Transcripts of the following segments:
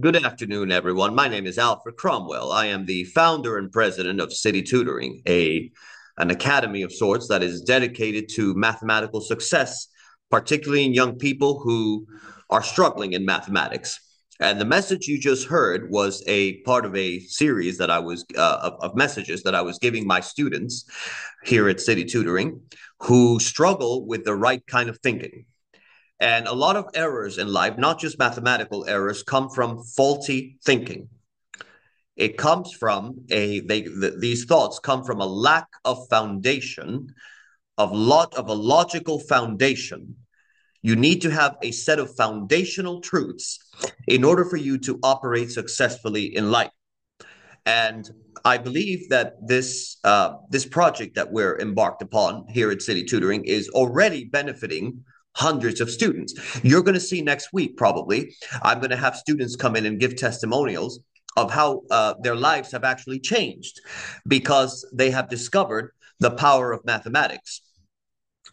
Good afternoon, everyone. My name is Alfred Cromwell. I am the founder and president of City Tutoring, a an academy of sorts that is dedicated to mathematical success, particularly in young people who are struggling in mathematics. And the message you just heard was a part of a series that I was uh, of, of messages that I was giving my students here at City Tutoring who struggle with the right kind of thinking. And a lot of errors in life, not just mathematical errors, come from faulty thinking. It comes from a they the, these thoughts come from a lack of foundation, of lot of a logical foundation. You need to have a set of foundational truths in order for you to operate successfully in life. And I believe that this uh, this project that we're embarked upon here at City Tutoring is already benefiting hundreds of students. You're going to see next week, probably, I'm going to have students come in and give testimonials of how uh, their lives have actually changed because they have discovered the power of mathematics.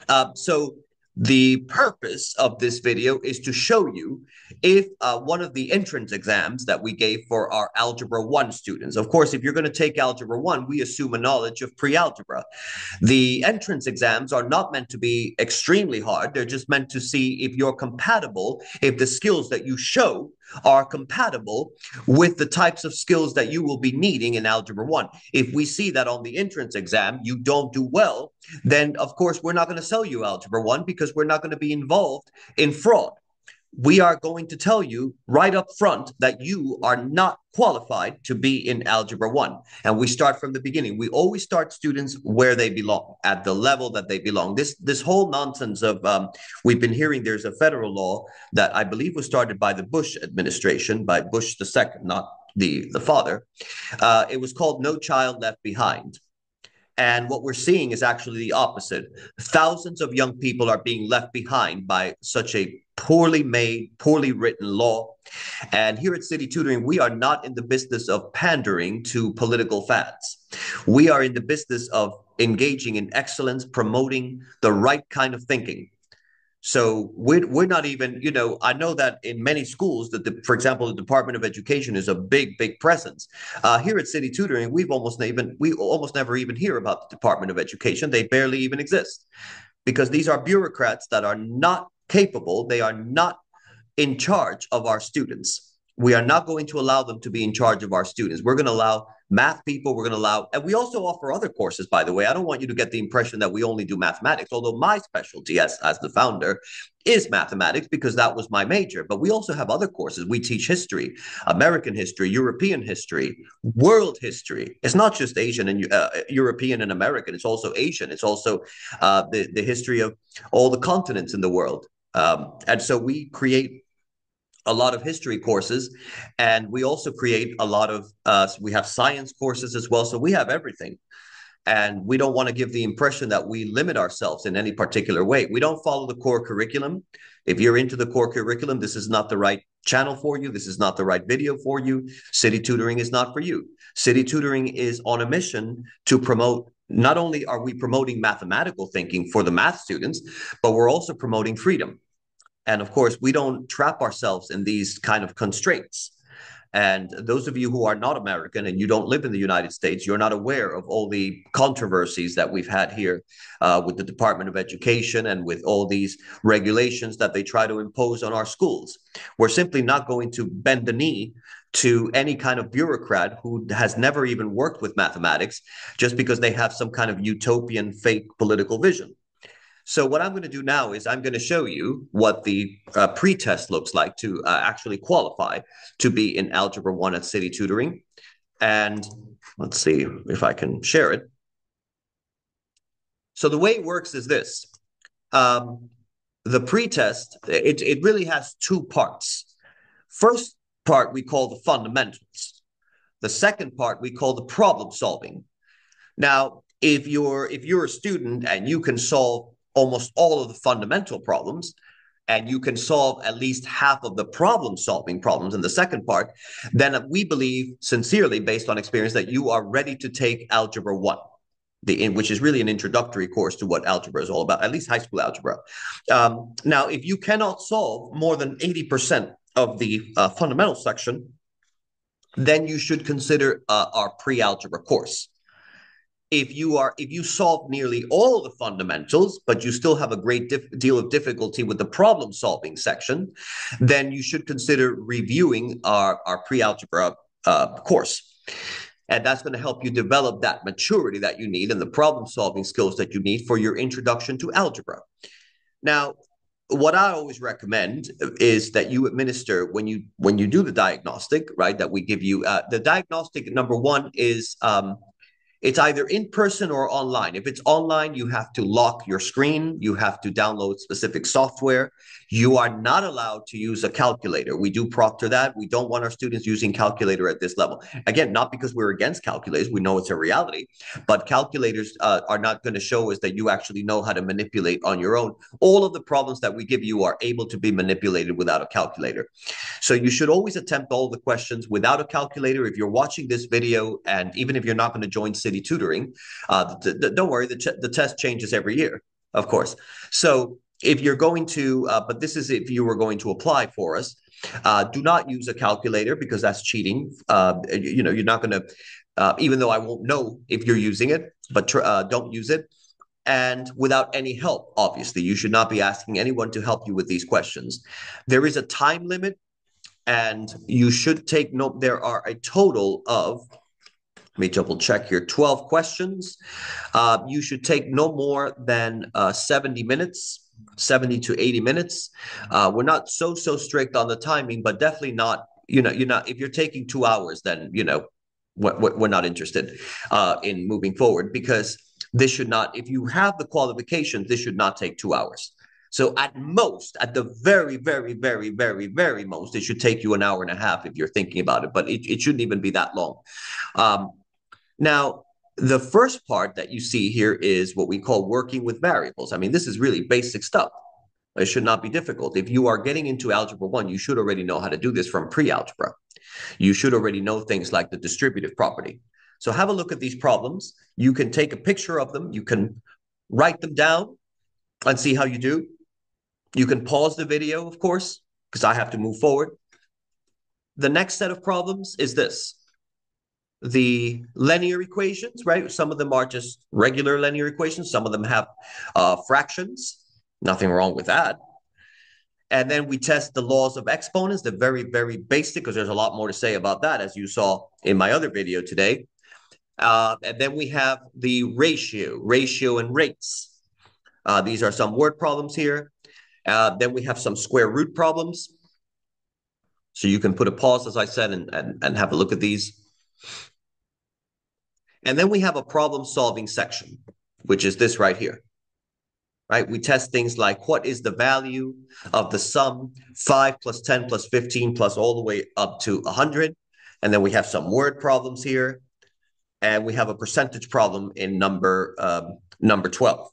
Uh, so the purpose of this video is to show you if uh, one of the entrance exams that we gave for our Algebra 1 students. Of course, if you're going to take Algebra 1, we assume a knowledge of pre-algebra. The entrance exams are not meant to be extremely hard. They're just meant to see if you're compatible, if the skills that you show are compatible with the types of skills that you will be needing in Algebra 1. If we see that on the entrance exam you don't do well, then of course we're not going to sell you Algebra 1 because we're not going to be involved in fraud we are going to tell you right up front that you are not qualified to be in Algebra 1. And we start from the beginning. We always start students where they belong, at the level that they belong. This this whole nonsense of um, we've been hearing there's a federal law that I believe was started by the Bush administration, by Bush the second, not the, the father. Uh, it was called No Child Left Behind. And what we're seeing is actually the opposite. Thousands of young people are being left behind by such a poorly made, poorly written law. And here at City Tutoring, we are not in the business of pandering to political fads. We are in the business of engaging in excellence, promoting the right kind of thinking. So we're, we're not even, you know, I know that in many schools that, the, for example, the Department of Education is a big, big presence. Uh, here at City Tutoring, we've almost even, we almost never even hear about the Department of Education. They barely even exist because these are bureaucrats that are not capable, they are not in charge of our students. We are not going to allow them to be in charge of our students. We're going to allow math people, we're going to allow, and we also offer other courses, by the way. I don't want you to get the impression that we only do mathematics, although my specialty as, as the founder is mathematics because that was my major. But we also have other courses. We teach history, American history, European history, world history. It's not just Asian and uh, European and American, it's also Asian. It's also uh, the, the history of all the continents in the world. Um, and so we create a lot of history courses and we also create a lot of uh, we have science courses as well so we have everything. And we don't want to give the impression that we limit ourselves in any particular way. We don't follow the core curriculum. If you're into the core curriculum this is not the right channel for you this is not the right video for you. City tutoring is not for you. City tutoring is on a mission to promote not only are we promoting mathematical thinking for the math students but we're also promoting freedom and of course, we don't trap ourselves in these kind of constraints. And those of you who are not American and you don't live in the United States, you're not aware of all the controversies that we've had here uh, with the Department of Education and with all these regulations that they try to impose on our schools. We're simply not going to bend the knee to any kind of bureaucrat who has never even worked with mathematics just because they have some kind of utopian fake political vision. So what I'm going to do now is I'm going to show you what the uh, pre-test looks like to uh, actually qualify to be in Algebra 1 at City Tutoring. And let's see if I can share it. So the way it works is this. Um, the pre-test, it, it really has two parts. First part we call the fundamentals. The second part we call the problem solving. Now, if you're if you're a student and you can solve almost all of the fundamental problems and you can solve at least half of the problem solving problems in the second part, then we believe sincerely, based on experience, that you are ready to take Algebra 1. The, which is really an introductory course to what algebra is all about, at least high school algebra. Um, now, if you cannot solve more than 80% of the uh, fundamental section, then you should consider uh, our pre-algebra course. If you are if you solve nearly all the fundamentals, but you still have a great deal of difficulty with the problem solving section, then you should consider reviewing our, our pre-algebra uh, course. And that's going to help you develop that maturity that you need and the problem solving skills that you need for your introduction to algebra. Now, what I always recommend is that you administer when you when you do the diagnostic, right? That we give you uh, the diagnostic. Number one is um, it's either in person or online. If it's online, you have to lock your screen, you have to download specific software. You are not allowed to use a calculator. We do proctor that. We don't want our students using calculator at this level. Again, not because we're against calculators, we know it's a reality, but calculators uh, are not going to show us that you actually know how to manipulate on your own. All of the problems that we give you are able to be manipulated without a calculator. So you should always attempt all the questions without a calculator. If you're watching this video, and even if you're not going to join City Tutoring. Uh, the, the, don't worry, the, ch- the test changes every year, of course. So if you're going to, uh, but this is if you were going to apply for us, uh, do not use a calculator because that's cheating. Uh, you, you, know, you're not going to, uh, even though I won't know if you're using it, but tr- uh, don't use it. And without any help, obviously, you should not be asking anyone to help you with these questions. There is a time limit, and you should take note. There are a total of let me double check here 12 questions. Uh, you should take no more than uh, 70 minutes. 70 to 80 minutes. Uh, we're not so so strict on the timing, but definitely not. You know, you're not. If you're taking two hours, then you know we're, we're not interested uh, in moving forward because this should not. If you have the qualifications, this should not take two hours. So at most, at the very, very, very, very, very most, it should take you an hour and a half if you're thinking about it. But it, it shouldn't even be that long. Um, now, the first part that you see here is what we call working with variables. I mean, this is really basic stuff. It should not be difficult. If you are getting into algebra one, you should already know how to do this from pre-algebra. You should already know things like the distributive property. So have a look at these problems. You can take a picture of them. You can write them down and see how you do. You can pause the video, of course, because I have to move forward. The next set of problems is this the linear equations, right? Some of them are just regular linear equations. Some of them have uh, fractions. Nothing wrong with that. And then we test the laws of exponents. They're very, very basic because there's a lot more to say about that, as you saw in my other video today. Uh, and then we have the ratio, ratio and rates. Uh, these are some word problems here. Uh, then we have some square root problems. So you can put a pause, as I said, and, and, and have a look at these. And then we have a problem solving section, which is this right here. Right? We test things like what is the value of the sum 5 plus 10 plus 15 plus all the way up to 100. And then we have some word problems here. And we have a percentage problem in number um, number 12.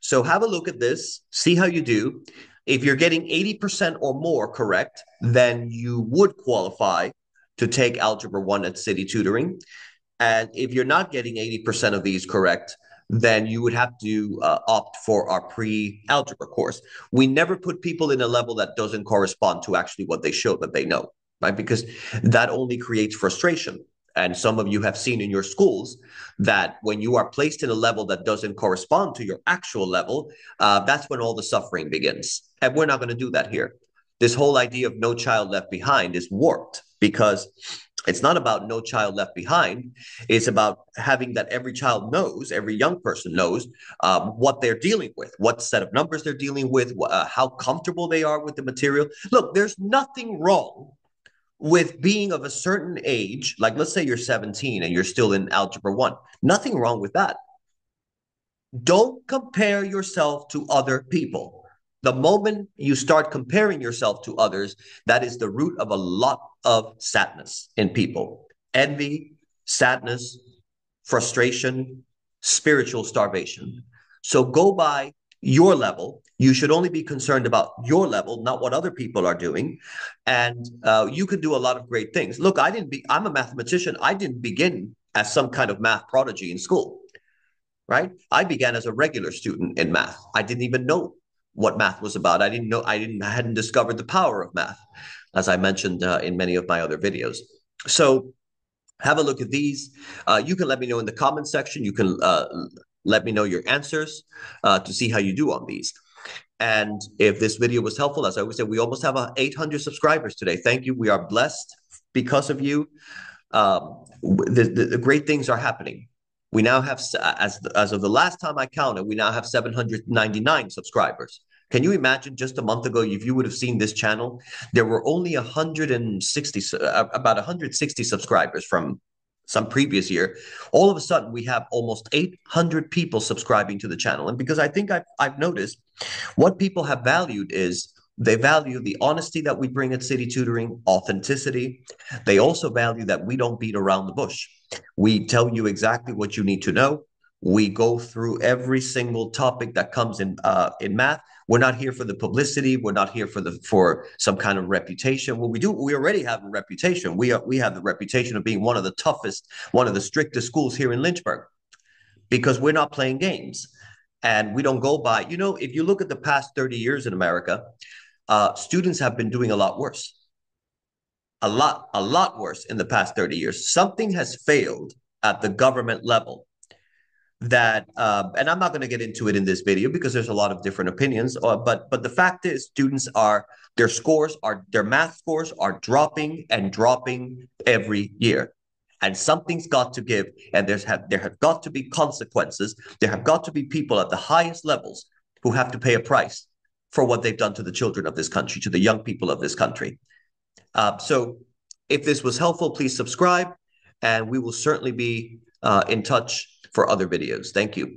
So have a look at this, see how you do. If you're getting 80% or more correct, then you would qualify to take Algebra 1 at City Tutoring. And if you're not getting 80% of these correct, then you would have to uh, opt for our pre-algebra course. We never put people in a level that doesn't correspond to actually what they show that they know, right? Because that only creates frustration. And some of you have seen in your schools that when you are placed in a level that doesn't correspond to your actual level, uh, that's when all the suffering begins. And we're not going to do that here. This whole idea of no child left behind is warped because it's not about no child left behind. It's about having that every child knows, every young person knows um, what they're dealing with, what set of numbers they're dealing with, uh, how comfortable they are with the material. Look, there's nothing wrong with being of a certain age. Like, let's say you're 17 and you're still in Algebra 1. Nothing wrong with that. Don't compare yourself to other people. The moment you start comparing yourself to others, that is the root of a lot of sadness in people envy, sadness, frustration, spiritual starvation. So go by your level. You should only be concerned about your level, not what other people are doing. And uh, you could do a lot of great things. Look, I didn't be, I'm a mathematician. I didn't begin as some kind of math prodigy in school, right? I began as a regular student in math. I didn't even know what math was about. I didn't know, I didn't, I hadn't discovered the power of math, as I mentioned uh, in many of my other videos. So have a look at these. Uh, you can let me know in the comment section. You can uh, let me know your answers uh, to see how you do on these. And if this video was helpful, as I always say, we almost have uh, 800 subscribers today. Thank you. We are blessed because of you. Um, the, the, the great things are happening. We now have, as as of the last time I counted, we now have 799 subscribers. Can you imagine just a month ago, if you would have seen this channel, there were only 160, uh, about 160 subscribers from some previous year. All of a sudden, we have almost 800 people subscribing to the channel. And because I think I've, I've noticed what people have valued is they value the honesty that we bring at City Tutoring, authenticity. They also value that we don't beat around the bush. We tell you exactly what you need to know. We go through every single topic that comes in uh, in math. We're not here for the publicity. We're not here for the for some kind of reputation. What we do, we already have a reputation. We are we have the reputation of being one of the toughest, one of the strictest schools here in Lynchburg, because we're not playing games, and we don't go by. You know, if you look at the past thirty years in America, uh, students have been doing a lot worse. A lot, a lot worse in the past 30 years. Something has failed at the government level that uh, and i'm not going to get into it in this video because there's a lot of different opinions uh, but but the fact is students are their scores are their math scores are dropping and dropping every year. And something's got to give and there's have there have got to be consequences. There have got to be people at the highest levels who have to pay a price for what they've done to the children of this country to the young people of this country. Uh, so if this was helpful please subscribe and we will certainly be uh, in touch for other videos. Thank you.